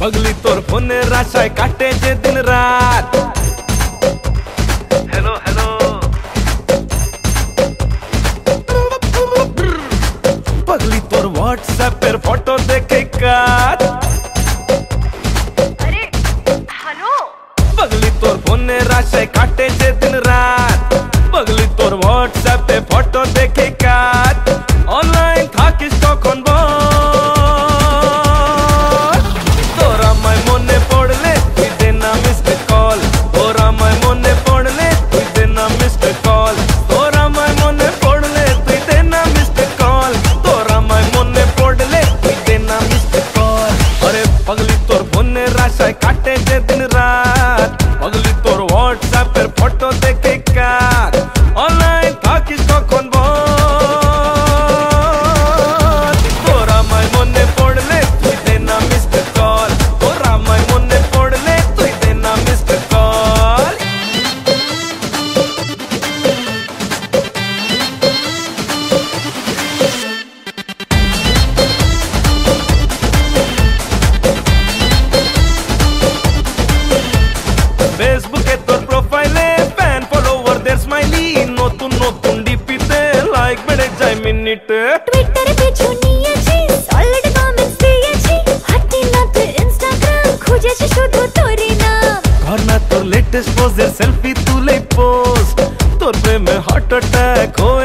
पगली तोर फोने राशाय काटे जे दिन रात। हेलो हेलो पगली तोर व्हाट्सएप पर फ़ोटो देखे अरे हेलो पगली तोर फोने राशाय काटे जे और बुन राशा काटे जे दिन रात। मिनट। ट्विटर पे छुनिए छी सॉलिड कमेंट्स दिए छी हटे ना तो इंस्टाग्राम खोजे छी शुद्ध तोरे नाम। घर ना तो लेटेस्ट पोज सेल्फी तू ले पोस्ट तोरे में हार्ट अटैक हो